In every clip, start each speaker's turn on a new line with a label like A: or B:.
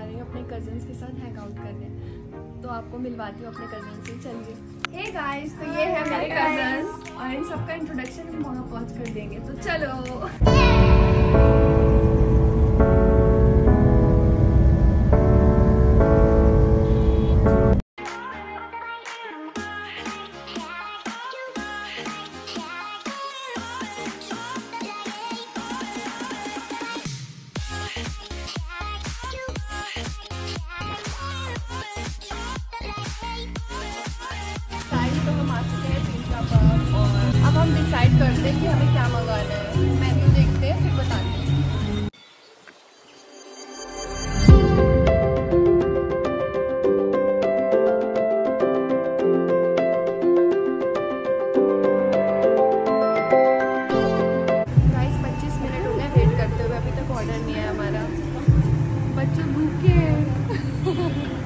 A: Cousins के साथ hang out करने। तो आपको मिलवाती हूँ अपने कज़न से चलिए।
B: हे गाइस तो ये है मेरे कजन्स और इन सबका इंट्रोडक्शन हम वहाँ पहुँच कर देंगे। तो चलो। हम डिसाइड करते हैं कि हमें क्या मंगाना है। मेन्यू देखते हैं, फिर बताते हैं। गाइस 25 मिनट वेट करते हुए अभी तक ऑर्डर नहीं है हमारा। बच्चे भूखे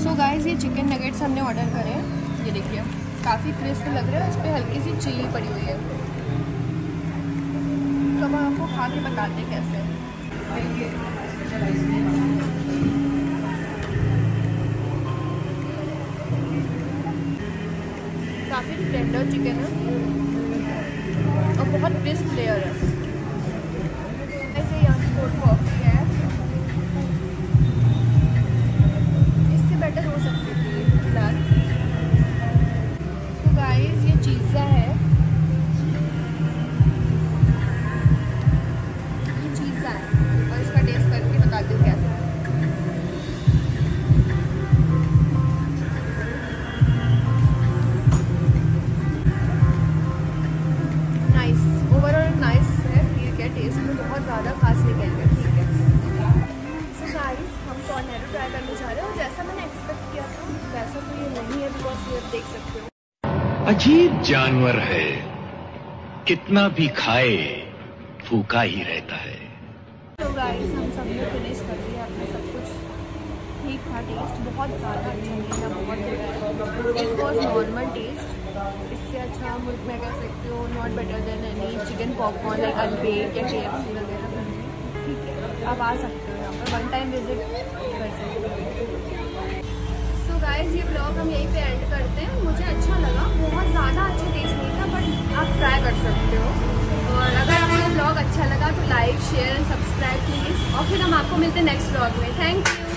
B: सो गाइस ये चिकन नगेट्स हमने ऑर्डर करे हैं। ये देखिए, काफ़ी क्रिस्प लग रहा है इस पर हल्की सी चिली पड़ी हुई है। तो हम आपको खा के बताते कैसे काफ़ी टेंडर चिकन है। और बहुत क्रिस्प लेयर है। ज़्यादा खास नहीं कहेंगे ठीक है? सो गाइस हम ट्राई करने जा रहे हैं और जैसा मैंने एक्सपेक्ट किया था वैसा तो ये नहीं है बिकॉज़ ये आप देख सकते हो।
C: अजीब जानवर है। कितना भी खाए फूका ही रहता है।
B: तो गाइस हम सबने फिनिश कर दिया अपना सब कुछ। ठीक था टेस्ट बहुत ज़्यादा अच्छा नहीं था बहुत नॉर्मल टेस्ट इससे अच्छा मुल्क में कह सकते हो not better than any chicken popcorn like अनबेक या के एफ़ सी वगैरह ठीक है आप आ सकते हो यहाँ पर वन टाइम विज़िट कर सकते हो। सो गाइस ये ब्लॉग हम यहीं पे एंड करते हैं। मुझे अच्छा लगा, बहुत ज़्यादा अच्छा टेस्ट नहीं था बट आप ट्राई कर सकते हो। और अगर आपको ये ब्लॉग अच्छा लगा तो like share and subscribe please और फिर हम आपको मिलते हैं नेक्स्ट ब्लॉग में। Thank you